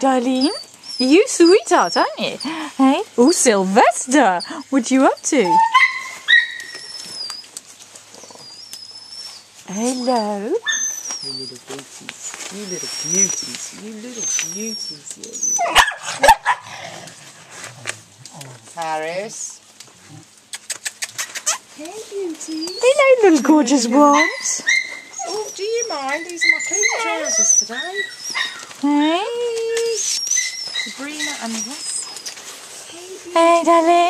Darlene. You sweetheart, aren't you? Hey? Oh, Sylvester. What you up to? Hello. You little beauties. You little beauties. You little beauties. Yeah, you. Paris. Hey, beauties. Hello, little gorgeous ones. Oh, do you mind? These are my clean trousers today. Hey? Sabrina and Wes. Hey, darling.